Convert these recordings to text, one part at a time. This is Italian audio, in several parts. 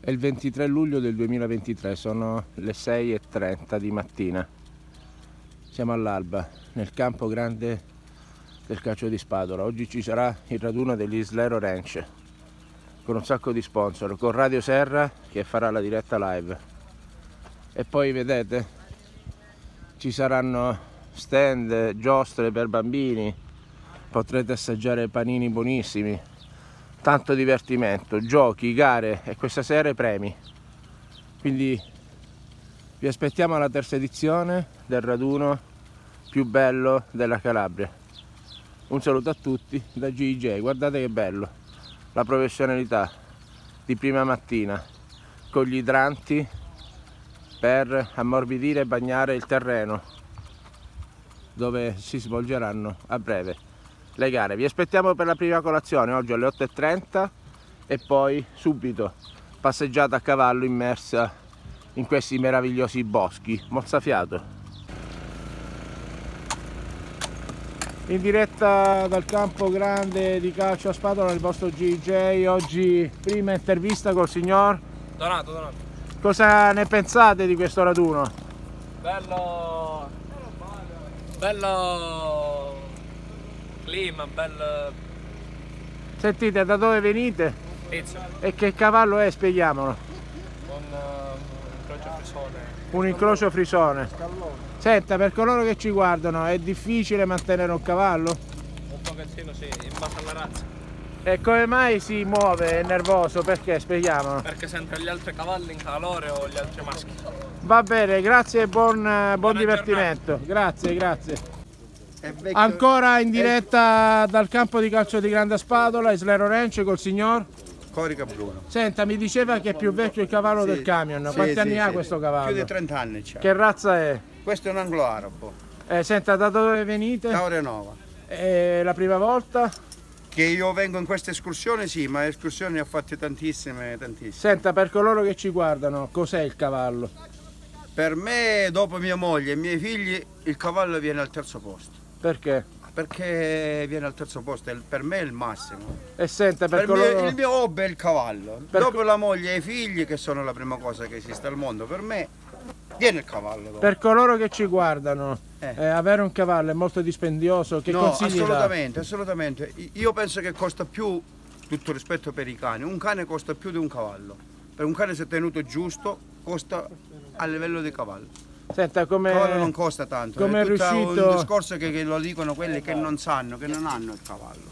È il 23 luglio del 2023, sono le 6.30 di mattina. Siamo all'alba, nel campo grande del calcio di Spadola. Oggi ci sarà il raduno dell'Islero Ranch con un sacco di sponsor, con Radio Serra che farà la diretta live. E poi vedete, ci saranno stand, giostre per bambini, potrete assaggiare panini buonissimi, tanto divertimento, giochi, gare e questa sera i premi. Quindi vi aspettiamo alla terza edizione del raduno più bello della Calabria. Un saluto a tutti da GJ, guardate che bello, la professionalità di prima mattina con gli idranti per ammorbidire e bagnare il terreno dove si svolgeranno a breve le gare. Vi aspettiamo per la prima colazione oggi alle 8.30 e poi subito passeggiata a cavallo immersa in questi meravigliosi boschi. Mozzafiato. In diretta dal campo grande di calcio a spadola nel vostro GJ, oggi prima intervista col signor Donato, Donato. Cosa ne pensate di questo raduno? Bello... Bello... Clima, bello... Sentite, da dove venite Pizza. e che cavallo è? Spieghiamolo. Uh, un croce frisone. Un incrocio frisone. Senta, per coloro che ci guardano, è difficile mantenere un cavallo? Un pochettino sì, in base alla razza. E come mai si muove? È nervoso? Perché? Spieghiamolo. Perché sente gli altri cavalli in calore o gli altri maschi. Va bene, grazie e buon, eh, buon divertimento. Grazie, grazie. Ancora in diretta dal campo di calcio di Grande Spadola, Islero Ranch col signor. Corica Bruno. Senta, mi diceva che è più vecchio il cavallo del camion. Sì, Quanti sì, anni ha sì. questo Più cavallo? di 30 anni c'ha. Che razza è? Questo è un anglo-arabo, Eh, senta, da dove venite? Taurea Nova. È la prima volta? Che io vengo in questa escursione, sì, ma escursioni ne ho fatte tantissime, tantissime. Senta, per coloro che ci guardano, cos'è il cavallo? Per me, dopo mia moglie e i miei figli, il cavallo viene al terzo posto. Perché? Perché viene al terzo posto, per me è il massimo. E senta, per, Per me coloro... il mio hobby è il cavallo. Per dopo la moglie e i figli, che sono la prima cosa che esiste al mondo, per me viene il cavallo. dopo. per coloro che ci guardano, Eh. eh, avere un cavallo è molto dispendioso. Che no, consigli dà? assolutamente, assolutamente. I- Io penso che costa più, tutto rispetto per i cani, un cane costa più di un cavallo. Per un cane se tenuto giusto costa a livello di cavallo. Senta, Il come... cavallo non costa tanto, come è è riuscito- un discorso che, che lo dicono quelli che non sanno, che non hanno il cavallo.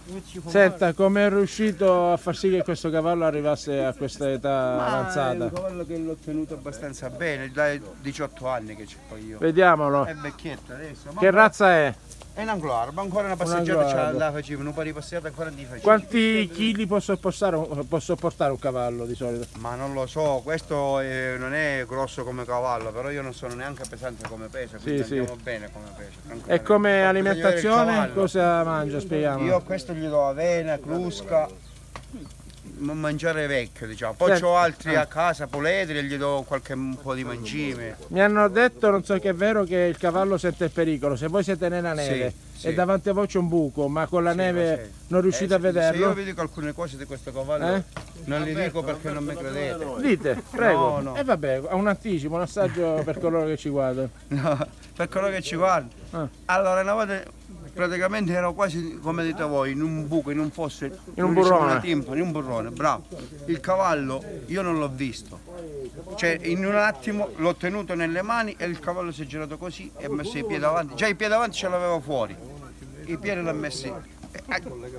Senta, come è riuscito a far sì che questo cavallo arrivasse a questa età Ma è avanzata? un cavallo che l'ho tenuto abbastanza bene, dai 18 anni che c'ho poi io. Vediamolo. È vecchietta adesso. ma Che razza è? È un anglo-arabo, ancora una passeggiata la facevano, un po' di passeggiata ancora non li facevo. Quanti chili può sopportare, un- può sopportare un cavallo di solito? Ma non lo so, questo eh, non è grosso come cavallo, però io non sono neanche pesante come peso, quindi Sì, sì. andiamo bene come peso. E come alimentazione cosa mangia? Spieghiamo. Io a questo gli do avena, crusca, mangiare vecchio diciamo. Poi Certo. ho altri a casa, poledri, e gli do qualche un po' di mangime. Mi hanno detto, non so che è vero, che il cavallo sente il pericolo. Se voi siete nella neve sì. e davanti a voi c'è un buco, ma con la Sì, neve non riuscite Eh, a se- Se vederlo? io vi dico alcune cose di questo cavallo, Eh? non li dico perché non mi credete. Dite, prego. No, no. E vabbè, a un anticipo, un assaggio per coloro che ci guardano. No, per coloro che ci guardano. Ah. Allora, una volta praticamente ero quasi come dite voi, in un buco, in un fosso, in un burrone. una timpa, in un burrone, bravo. Il cavallo io non l'ho visto. Cioè, in un attimo l'ho tenuto nelle mani e il cavallo si è girato così e ha messo i piedi avanti. Già i piedi avanti ce l'avevo fuori. I piedi l'ha messi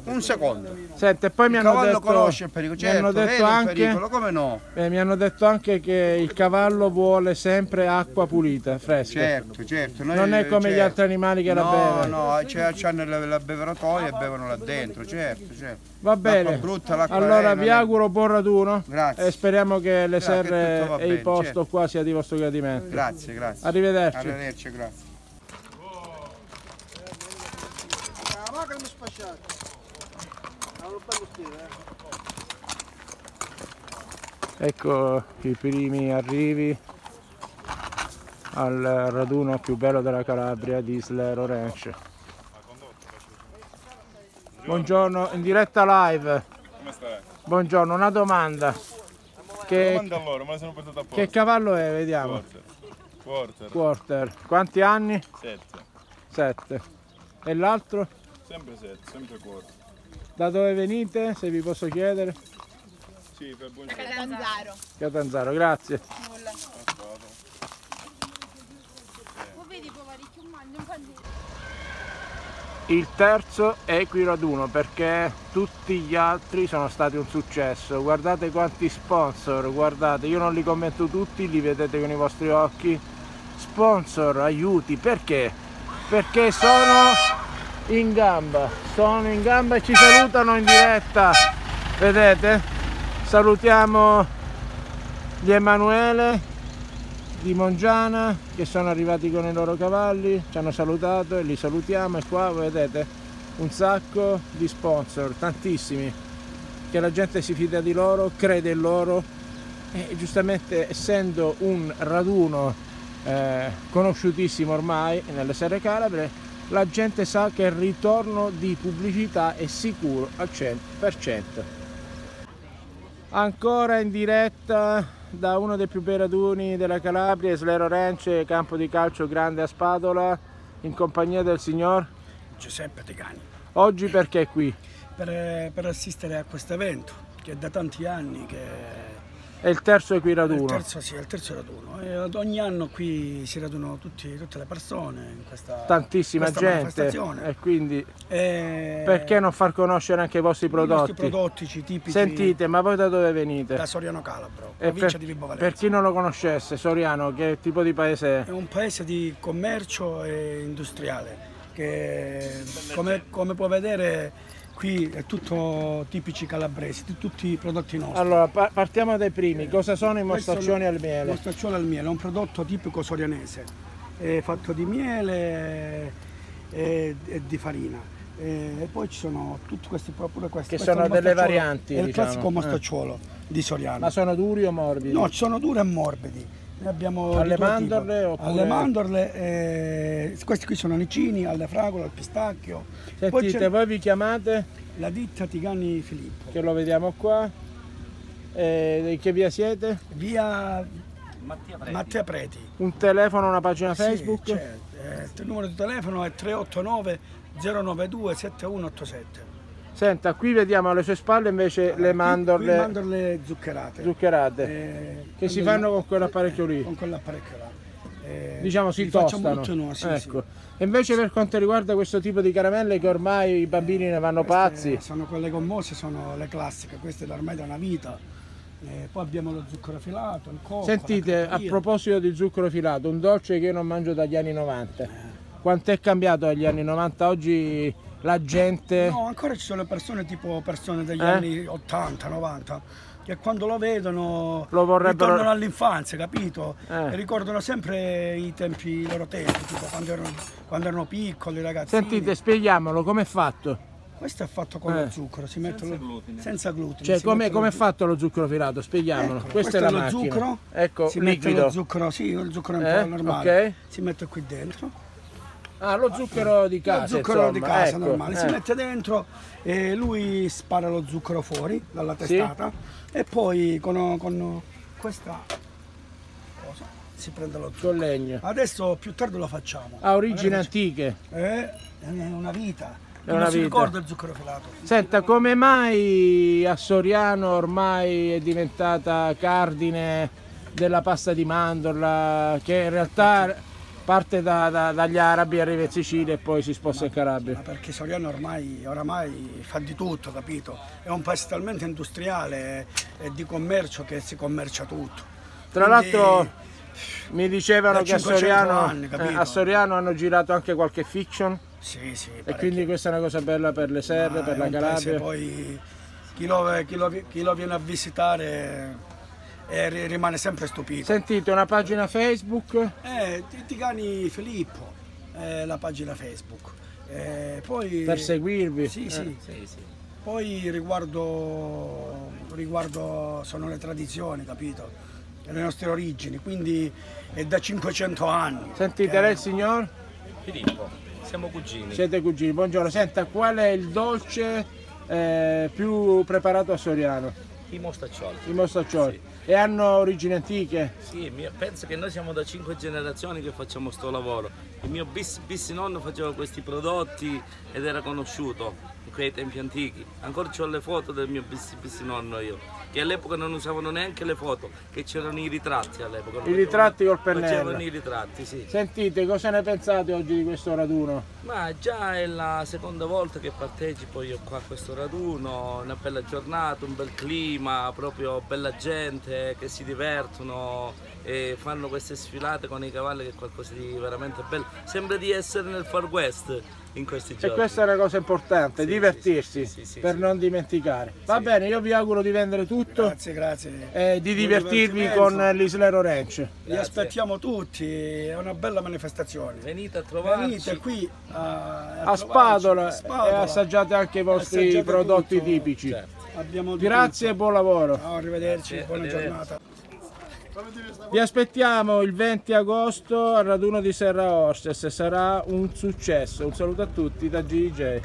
un secondo. Senta, e poi mi hanno cavallo detto, conosce il pericolo, mi hanno certo, detto anche, come no? eh, mi hanno detto anche che il cavallo vuole sempre acqua pulita, fresca. Certo, certo. Noi- Non è come gli certo. altri animali che la no, bevono. No, c'è, c'hanno la, la beveratoia e bevono là dentro, certo, certo. Va bene. Brutta, allora vi auguro buon raduno Grazie. e speriamo che le Grazie, serre e il posto certo. qua sia di vostro gradimento. Grazie, grazie. Arrivederci. Arrivederci, grazie. Ecco i primi arrivi al raduno più bello della Calabria di Islero Ranch. Buongiorno, in diretta live. Buongiorno, una domanda. Che, che cavallo è? Vediamo. Quarter. Quarter. Quarter. Quanti anni? Sette. 7. E l'altro? Sempre sette, sempre quarter. Da dove venite, se vi posso chiedere? Sì, per buongiorno. Catanzaro. Catanzaro, grazie. Nulla. Panino. Il terzo è Equiraduno perché tutti gli altri sono stati un successo. Guardate quanti sponsor, guardate, io non li commento tutti, li vedete con i vostri occhi. Sponsor, aiuti, perché? Perché sono in gamba, sono in gamba e ci salutano in diretta. Vedete? Salutiamo gli Emanuele di Mongiana che sono arrivati con i loro cavalli, ci hanno salutato e li salutiamo e qua vedete un sacco di sponsor, tantissimi, che la gente si fida di loro, crede in loro e giustamente essendo un raduno eh, conosciutissimo ormai nelle serre calabre, la gente sa che il ritorno di pubblicità è sicuro al 100%. Ancora in diretta da uno dei più bei raduni della Calabria, Slero Rence, campo di calcio grande a Spadola, in compagnia del signor. Giuseppe Tegani Oggi perché qui? per, per assistere a questo evento che è da tanti anni che È il terzo è il equiraduno. terzo, sì, il terzo raduno e ogni anno qui si radunano tutti- tutte le persone in questa, Tantissima questa gente e quindi E perché non far conoscere anche i vostri i nostri prodotti? prodotti tipici Sentite, ma voi da dove venite? da Soriano Calabro, E provincia per, di Vibo per Valentia. chi non lo conoscesse, Soriano, che tipo di paese È è? un paese di commercio e industriale che come, come può vedere qui è tutto tipici calabresi, tutti i prodotti nostri. Allora, pa- partiamo dai primi. Cosa sono i mostaccioni al miele? mostaccione al miele è un prodotto tipico sorianese, è fatto di miele e, e di farina. E, poi ci sono tutti questi pure questi. Che sono delle mostacciolo- varianti, È il diciamo. classico Eh. mostacciuolo di Soriano. Ma sono duri o morbidi? No, ci sono duri e morbidi. Ne abbiamo Alle mandorle oppure- Alle mandorle, eh, questi qui sono nicini, alle fragole, al pistacchio. Sentite, voi vi chiamate, la ditta Tigani Filippo. che lo vediamo qua, e di che via siete? Via Mattia Preti. Un telefono, una pagina Facebook? Sì, c'è, eh, il numero di telefono è 389 092 7187. Senta, qui vediamo alle sue spalle invece le mandorle Qui, mandorle zuccherate. zuccherate, Eh, che si fanno con quell'apparecchio lì. Con quell'apparecchio là. Eh, Diciamo si tostano. tutti noi, sì, ecco. sì. E invece per quanto riguarda questo tipo di caramelle che ormai i bambini ne vanno pazzi, Sono quelle gommose, sono le classiche, queste ormai da una vita. Eh, poi abbiamo lo zucchero filato, il cocco. Sentite, a proposito di zucchero filato, un dolce che io non mangio dagli anni 90. Quanto è cambiato dagli anni 90? Oggi la gente... No, ancora ci sono persone tipo persone degli Eh? anni 80, 90 che quando lo vedono Lo vorrebbero- ritornano all'infanzia, capito? Eh. E ricordano sempre i tempi, i loro tempi, tipo quando erano, quando erano piccoli ragazzi. Sentite, spieghiamolo, com'è fatto? Questo è fatto con Eh. lo zucchero, si mette senza glutine. Senza glutine. Cioè, come mette lo è fatto lo zucchero filato? Spieghiamolo. Ecco, Questa è la lo macchina. zucchero, ecco, si mette liquido. lo zucchero, sì, il zucchero in Eh, po' normale, ok. si mette qui dentro. Ah, lo zucchero di casa, lo zucchero di insomma, casa ecco, normale, si eh. mette dentro e lui spara lo zucchero fuori dalla testata e poi con, con questa cosa si prende lo zucchero. Con legno. Adesso più tardi lo facciamo. Ha origini antiche. Eh, è una vita. È una non si vita. ricorda il zucchero filato. Senta, come mai a Soriano ormai è diventata cardine della pasta di mandorla, che in realtà parte da- da- dagli arabi, arriva in Sicilia e poi si sposta in Ma Calabria? perché Soriano ormai, oramai fa di tutto, capito? È un paese talmente industriale e di commercio che si commercia tutto. Tra l'altro mi dicevano che a 500 Soriano, anni, eh, a Soriano hanno girato anche qualche fiction Sì, sì, e parecchio. quindi questa è una cosa bella per le serre, Ma per la Calabria. Poi chi lo, chi lo- chi lo viene a visitare eh, ri- rimane sempre stupito. Sentite, una pagina Facebook, Eh, Ti- Tigani Filippo, è la pagina Facebook. Eh, poi, per seguirvi. Sì, Eh. sì. Poi riguardo, riguardo sono le tradizioni, capito? E Le nostre origini, quindi è da 500 anni. Sentite, che- lei il signor? Filippo, siamo cugini. Siete cugini, buongiorno. Senta, qual è il dolce eh, più preparato a Soriano? I mostaccioli. i mostaccioli. E hanno origini antiche? Sì, penso che noi siamo da cinque generazioni che facciamo sto lavoro. Il mio bis, bis faceva questi prodotti ed era conosciuto quei tempi antichi. Ancora ho le foto del mio bis, bis nonno io, che all'epoca non usavano neanche le foto, che c'erano i ritratti all'epoca. I ritratti col pennello. Facevano i ritratti, sì. Sentite, cosa ne pensate oggi di questo raduno? Ma già è la seconda volta che partecipo io qua a questo raduno, una bella giornata, un bel clima, proprio bella gente che si divertono e fanno queste sfilate con i cavalli che è qualcosa di veramente bello. Sembra di essere nel Far West in questi E giorni. questa è una cosa importante, Sì, divertirsi sì, sì, sì, per sì. non dimenticare. Va bene, io vi auguro di vendere tutto Grazie, grazie. e di divertirvi con l'Islero Ranch. Li Grazie. aspettiamo tutti, è una bella manifestazione. Venite a trovarci. Venite qui a, A trovarci, Spadola a Spadola. e assaggiate anche i vostri Assaggiate prodotti tutto. tipici. Certo. Grazie e buon lavoro. Ciao, arrivederci, Grazie, buona arrivederci. giornata. Vi aspettiamo il 20 agosto al raduno di Serra Orses, sarà un successo. Un saluto a tutti da GJ.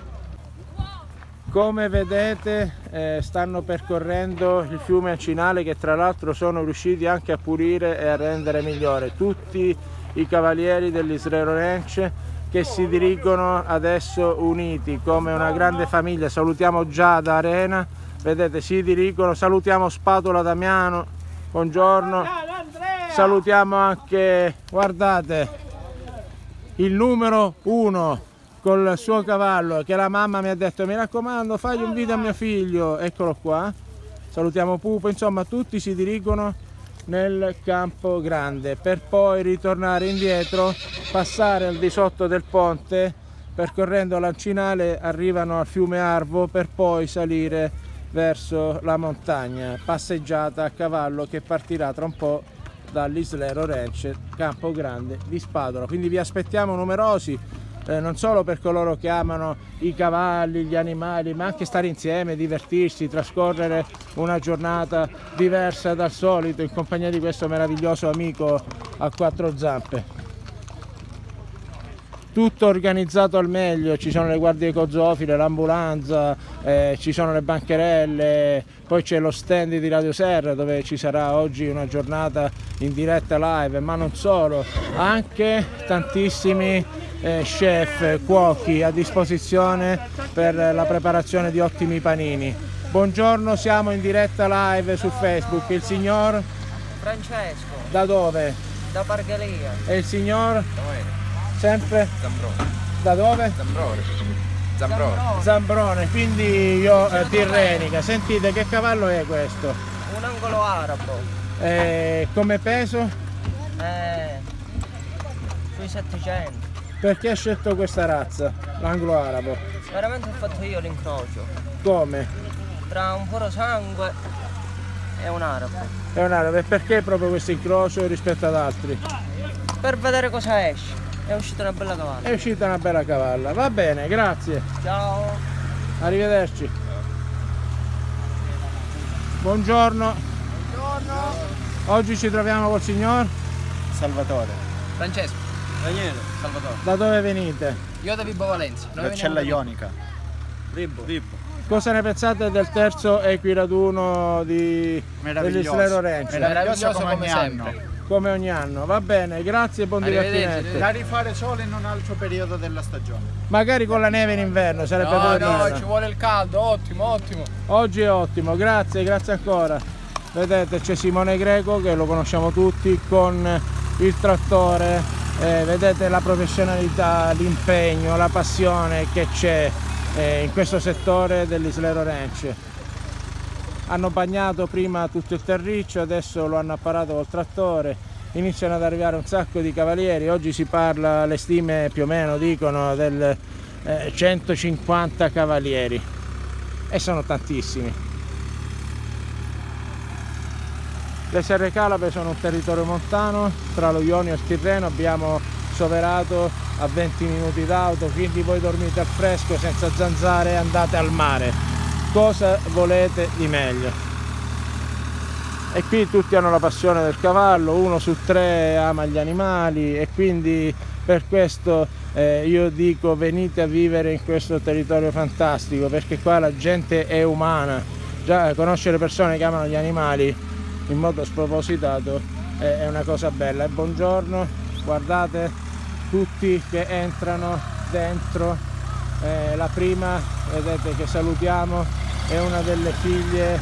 Come vedete eh, stanno percorrendo il fiume Acinale che tra l'altro sono riusciti anche a pulire e a rendere migliore tutti i cavalieri dell'Israel Ranch che si dirigono adesso uniti come una grande famiglia. Salutiamo già da Arena, vedete si dirigono, salutiamo Spatola Damiano, buongiorno. Salutiamo anche, guardate, il numero uno col suo cavallo che la mamma mi ha detto mi raccomando fagli un video a mio figlio, eccolo qua. Salutiamo Pupo, insomma tutti si dirigono nel campo grande per poi ritornare indietro, passare al di sotto del ponte, percorrendo l'Ancinale arrivano al fiume Arvo per poi salire verso la montagna, passeggiata a cavallo che partirà tra un po' dall'Islero Ranch, Campo Grande di Spadola. Quindi vi aspettiamo numerosi, eh, non solo per coloro che amano i cavalli, gli animali, ma anche stare insieme, divertirsi, trascorrere una giornata diversa dal solito in compagnia di questo meraviglioso amico a quattro zampe tutto organizzato al meglio, ci sono le guardie cozofile, l'ambulanza, eh, ci sono le bancherelle, poi c'è lo stand di Radio Serra dove ci sarà oggi una giornata in diretta live, ma non solo, anche tantissimi eh, chef, cuochi a disposizione per la preparazione di ottimi panini. Buongiorno, siamo in diretta live su Facebook, il signor Francesco, da dove? da Pargalia. E il signor? Sempre? Da dove? Zambrone. Zambrone, quindi io eh, Tirrenica. Sentite che cavallo è questo? Un angolo arabo. Eh, come peso? Eh, sui 700. Perché hai scelto questa razza? L'anglo arabo. Veramente ho fatto io l'incrocio. Come? Tra un puro sangue e un arabo. È un arabo. E perché proprio questo incrocio rispetto ad altri? Per vedere cosa esce. È uscita una bella cavalla. È uscita una bella cavalla. Va bene, grazie. Ciao. Arrivederci. Buongiorno. Oggi ci troviamo col signor? Salvatore, Francesco, Daniele, Salvatore. Da dove venite? Io da Vibo Valencia. Noi Vercella Ionica. Ribbo. Ribbo. Cosa ne pensate del terzo equiraduno di Meraviglioso. Meraviglioso come come ogni sempre. anno. Come ogni anno. Va bene, grazie e buon divertimento. Da rifare solo in un altro periodo della stagione. Magari con la neve in inverno, sarebbe No, bello. no, ci vuole il caldo, ottimo, ottimo. Oggi è ottimo, grazie, grazie ancora. Vedete c'è Simone Greco che lo conosciamo tutti con il trattore, eh, vedete la professionalità, l'impegno, la passione che c'è eh, in questo settore dell'Islero Ranch. Hanno bagnato prima tutto il terriccio, adesso lo hanno apparato col trattore, iniziano ad arrivare un sacco di cavalieri, oggi si parla, le stime più o meno dicono del eh, 150 cavalieri e sono tantissimi. Le Serre Calabre sono un territorio montano, tra lo Ionio e il Tirreno abbiamo soverato a 20 minuti d'auto, quindi voi dormite al fresco senza zanzare e andate al mare. Cosa volete di meglio? E qui tutti hanno la passione del cavallo, uno su tre ama gli animali e quindi per questo eh, io dico venite a vivere in questo territorio fantastico perché qua la gente è umana, Già conoscere persone che amano gli animali in modo spropositato è, è una cosa bella. E buongiorno, guardate tutti che entrano dentro. Eh, la prima, vedete che salutiamo, è una delle figlie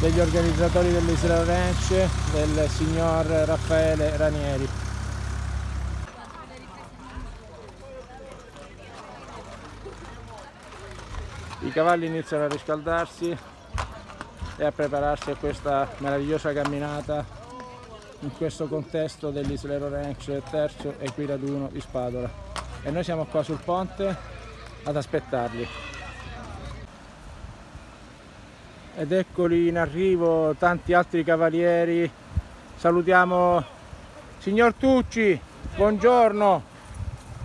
degli organizzatori dell'Israel Ranch, del signor Raffaele Ranieri. I cavalli iniziano a riscaldarsi e a prepararsi a questa meravigliosa camminata in questo contesto dell'Islero Ranch terzo equiraduno di Spadola e noi siamo qua sul ponte ad aspettarli. Ed eccoli in arrivo tanti altri cavalieri. Salutiamo signor Tucci buongiorno.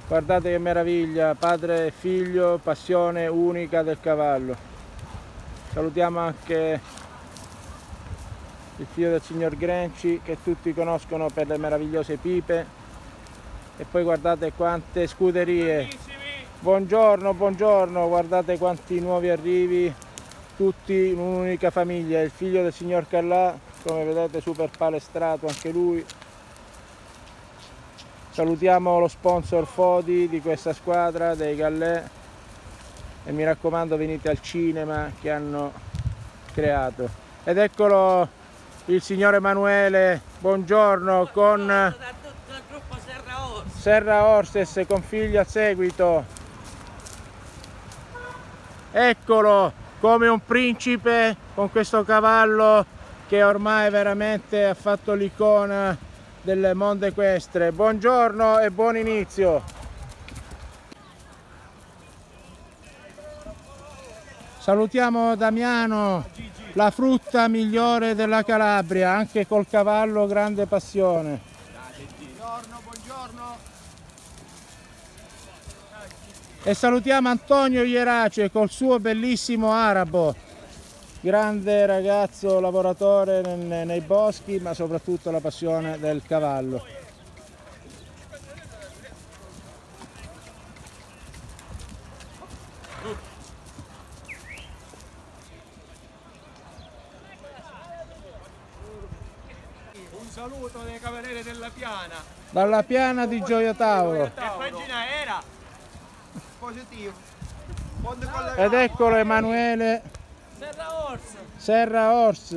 Guardate che meraviglia padre e figlio passione unica del cavallo. Salutiamo anche il figlio del signor Grenci che tutti conoscono per le meravigliose pipe. E poi guardate quante scuderie buongiorno buongiorno guardate quanti nuovi arrivi. Tutti in un'unica famiglia il figlio del signor Callà come vedete super palestrato anche lui. Salutiamo lo sponsor Fodi di questa squadra dei Gallè e mi raccomando venite al cinema che hanno creato. Ed eccolo il signor Emanuele. Buongiorno con Serra Orses con figli a seguito eccolo come un principe con questo cavallo che ormai veramente ha fatto l'icona del mondo equestre. Buongiorno e buon inizio. Salutiamo Damiano la frutta migliore della Calabria anche col cavallo grande passione. Buongiorno, buongiorno. E salutiamo Antonio Ierace col suo bellissimo arabo grande ragazzo lavoratore nei, boschi ma soprattutto la passione del cavallo Un saluto dei cavalieri della Piana. dalla piana di Gioia Tauro Che pagina era? Positivo. Ed eccolo Emanuele Serra Orsa. Serra Ors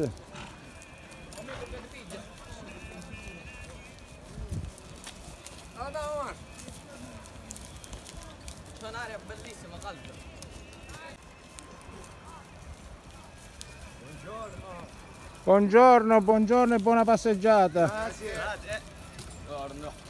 Guarda, guarda. C'è un'aria bellissima, calda. buongiorno buongiorno e buona passeggiata Buongiorno.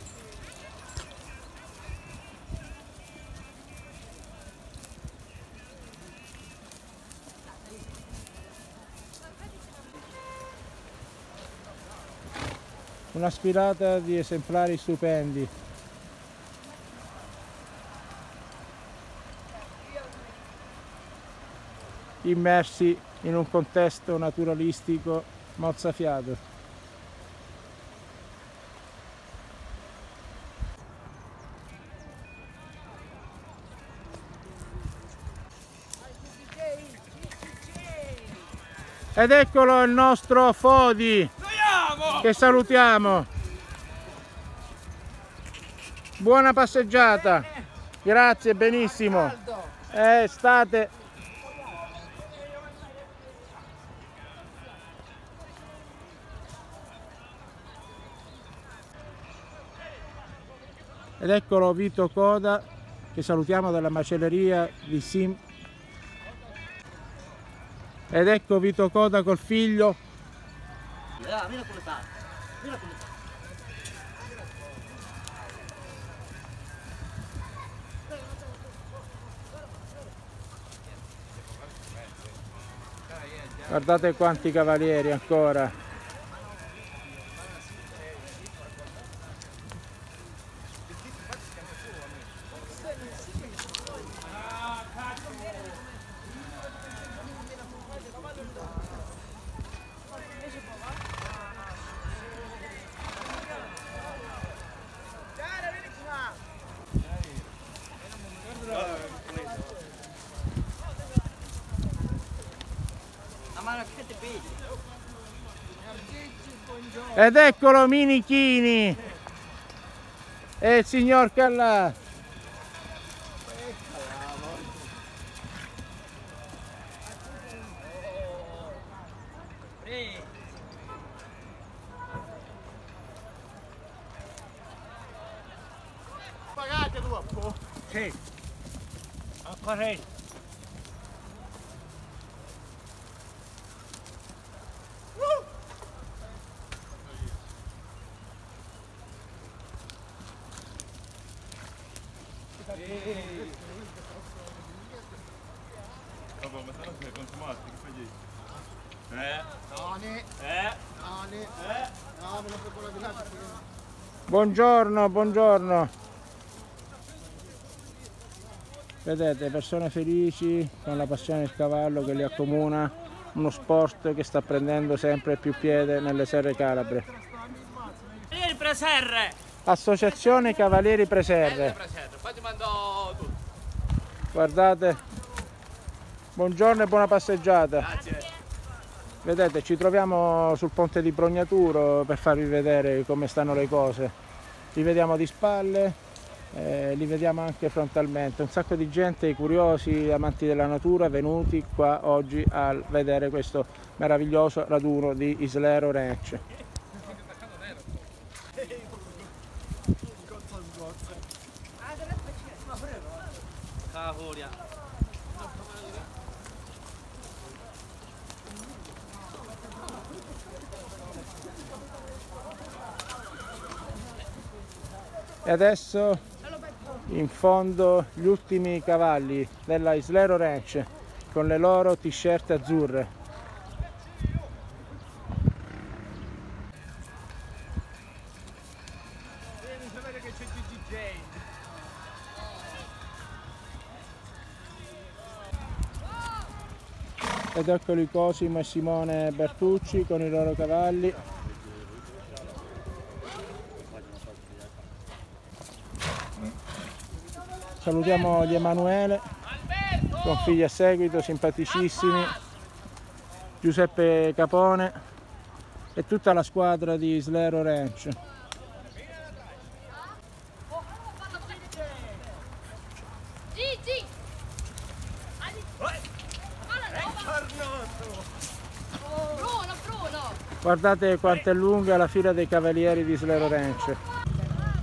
Una sfilata di esemplari stupendi. Immersi in un contesto naturalistico mozzafiato. Ed eccolo il nostro Fodi che salutiamo. Buona passeggiata. Grazie, benissimo. È estate. Ed eccolo Vito Coda che salutiamo dalla macelleria di Sim. Ed ecco Vito Coda col figlio Mira, mira come sta. Mira come sta. Guardate quanti cavalieri ancora. La mano Ed eccolo Minichini e il signor Callà. Pagate dopo? Sì. Ancora lì. Vabbè, ma se no sei consumato, che fai dici? Eh? Nani, Eh? nani, eh, no, me lo fai quello di là. Buongiorno, buongiorno. Vedete, persone felici con la passione del cavallo che li accomuna, uno sport che sta prendendo sempre più piede nelle serre calabre. Ieri preserre! Associazione Cavalieri Preserre. Guardate, buongiorno e buona passeggiata. Grazie. Vedete, ci troviamo sul ponte di Prognaturo per farvi vedere come stanno le cose. Li vediamo di spalle, eh, li vediamo anche frontalmente. Un sacco di gente, curiosi, amanti della natura, venuti qua oggi a vedere questo meraviglioso raduno di Islero Ranch. Cavoria. E adesso in fondo gli ultimi cavalli della Islero Ranch con le loro t-shirt azzurre. Ed eccoli Cosimo e Simone Bertucci con i loro cavalli. Salutiamo gli Emanuele con figli a seguito, simpaticissimi, Giuseppe Capone e tutta la squadra di Islero Ranch. Guardate quanto è lunga la fila dei cavalieri di Islero Ranch.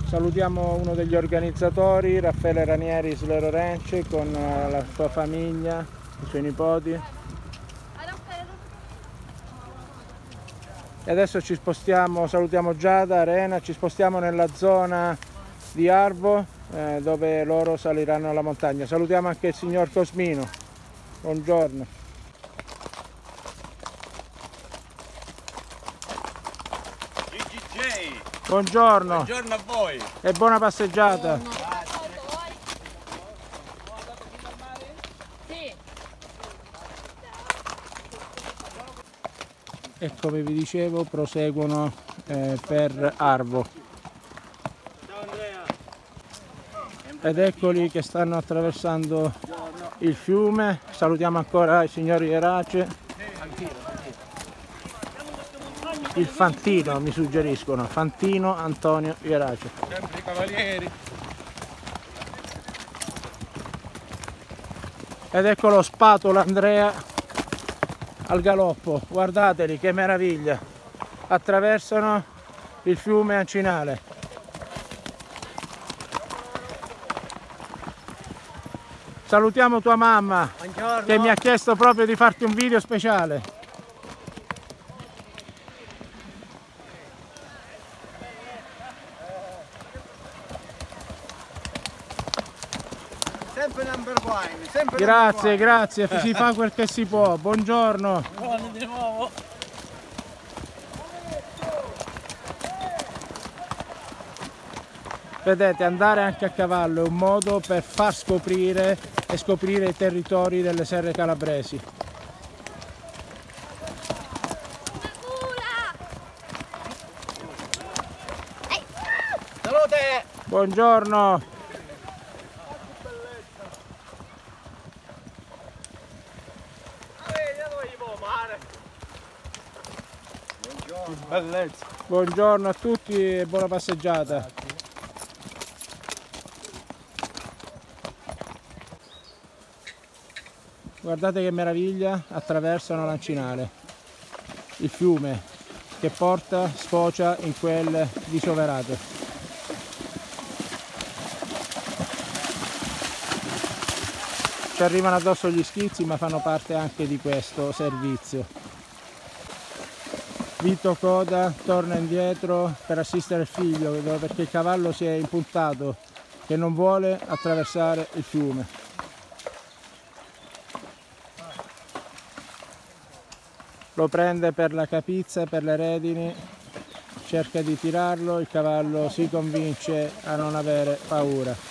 Salutiamo uno degli organizzatori, Raffaele Ranieri Islero Ranch con eh, la sua famiglia, i suoi nipoti. E adesso ci spostiamo, salutiamo Giada, Arena, ci spostiamo nella zona di Arvo eh, dove loro saliranno alla montagna. Salutiamo anche il signor Cosmino. Buongiorno. Buongiorno Buongiorno a voi! e buona passeggiata. Sì. e come vi dicevo proseguono eh, per Arvo ed eccoli che stanno attraversando il fiume salutiamo ancora i signori Erace il Fantino mi suggeriscono. Fantino Antonio Ierace Sempre i cavalieri. ed ecco lo spatola Andrea al galoppo. Guardateli che meraviglia. Attraversano il fiume Ancinale. Salutiamo tua mamma Buongiorno. che mi ha chiesto proprio di farti un video speciale Sempre number one, sempre grazie grazie si fa quel che si può buongiorno Buone di nuovo. Vedete, andare anche a cavallo è un modo per far scoprire e scoprire i territori delle serre calabresi. Salute! Buongiorno! Buongiorno a tutti e buona passeggiata. Guardate che meraviglia, attraversano l'Ancinale, il fiume che porta, sfocia in quel di Soverato. Ci arrivano addosso gli schizzi ma fanno parte anche di questo servizio. Vito Coda torna indietro per assistere il figlio perché il cavallo si è impuntato che non vuole attraversare il fiume. Lo prende per la capizza, per le redini, cerca di tirarlo, il cavallo si convince a non avere paura.